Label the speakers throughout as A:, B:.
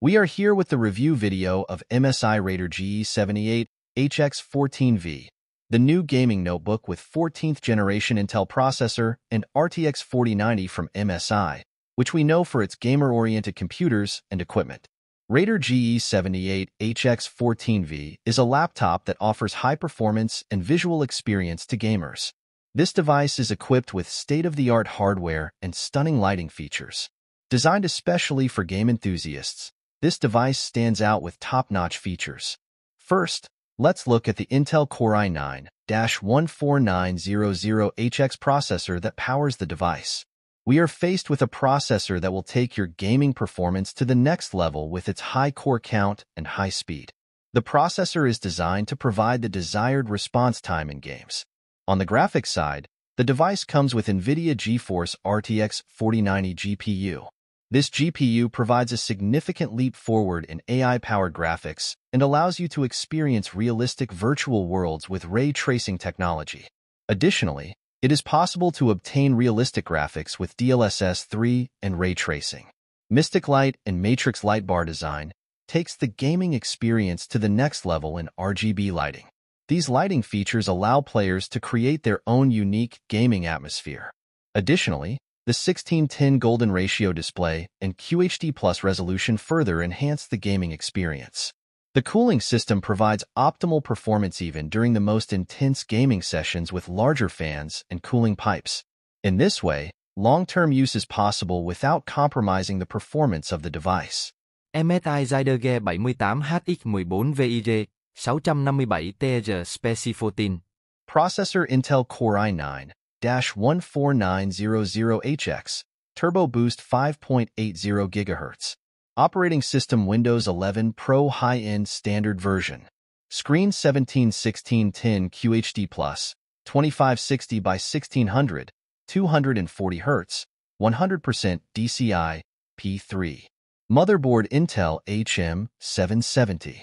A: We are here with the review video of MSI Raider GE78 HX14V, the new gaming notebook with 14th generation Intel processor and RTX 4090 from MSI, which we know for its gamer-oriented computers and equipment. Raider GE78 HX14V is a laptop that offers high performance and visual experience to gamers. This device is equipped with state-of-the-art hardware and stunning lighting features. Designed especially for game enthusiasts, this device stands out with top-notch features. First, let's look at the Intel Core i9-14900HX processor that powers the device. We are faced with a processor that will take your gaming performance to the next level with its high core count and high speed. The processor is designed to provide the desired response time in games. On the graphics side, the device comes with NVIDIA GeForce RTX 4090 GPU. This GPU provides a significant leap forward in AI-powered graphics and allows you to experience realistic virtual worlds with ray tracing technology. Additionally, it is possible to obtain realistic graphics with DLSS 3 and ray tracing. Mystic Light and Matrix Light Bar design takes the gaming experience to the next level in RGB lighting. These lighting features allow players to create their own unique gaming atmosphere. Additionally, the 1610 golden ratio display and QHD Plus resolution further enhance the gaming experience. The cooling system provides optimal performance even during the most intense gaming sessions with larger fans and cooling pipes. In this way, long-term use is possible without compromising the performance of the device.
B: MSI Raider GE78HX14VIG 657 TG Speci 14
A: Processor Intel Core i9-14900HX Turbo Boost 5.80 GHz Operating System Windows 11 Pro High-End Standard Version. Screen 171610 QHD+, 2560 by 1600, 240 Hz, 100% DCI, P3. Motherboard Intel HM770.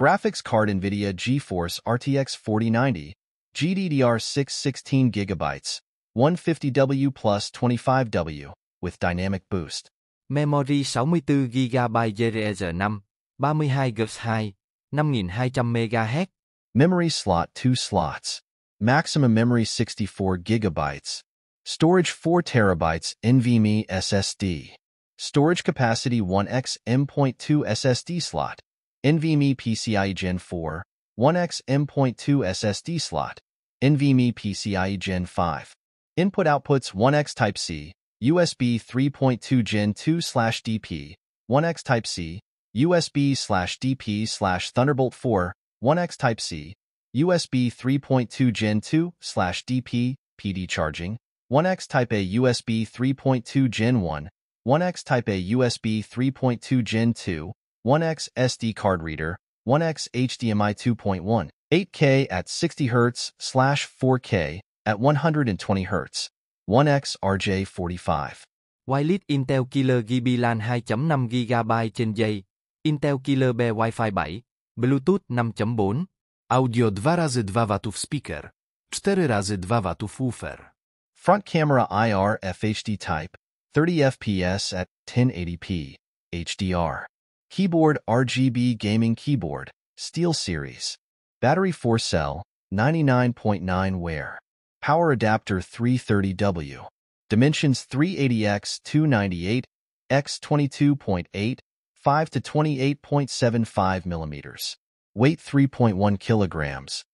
A: Graphics card NVIDIA GeForce RTX 4090, GDDR6 16GB, 150W plus 25W, with dynamic boost.
B: Memory 64GB DDR5, 32GB 2, 5200 MHz.
A: Memory slot 2 slots. Maximum memory 64 gigabytes. Storage 4 terabytes NVMe SSD. Storage capacity 1x M.2 SSD slot. NVMe PCIe Gen 4. 1x M.2 SSD slot. NVMe PCIe Gen 5. Input outputs 1x Type-C, USB 3.2 Gen 2 slash DP, 1X Type-C, USB slash DP slash Thunderbolt 4, 1X Type-C, USB 3.2 Gen 2 slash DP, PD charging, 1X Type-A USB 3.2 Gen 1, 1X Type-A USB 3.2 Gen 2, 1X SD card reader, 1X HDMI 2.1, 8K at 60 Hz slash 4K at 120 Hz. 1X RJ45.
B: Wireless Intel Killer GB LAN 2.5 GB trên Intel Killer B Wi-Fi 7, Bluetooth 5.4,
C: Audio 2 razy 2 W speaker, 4 razy 2 W woofer.
A: Front camera IR FHD type, 30 FPS at 1080p, HDR. Keyboard RGB gaming keyboard, SteelSeries. Battery 4 cell, 99.9 wear. Power adapter 330W. Dimensions 380x 298 x 22.8 5 to 28.75 millimeters. Weight 3.1 kilograms.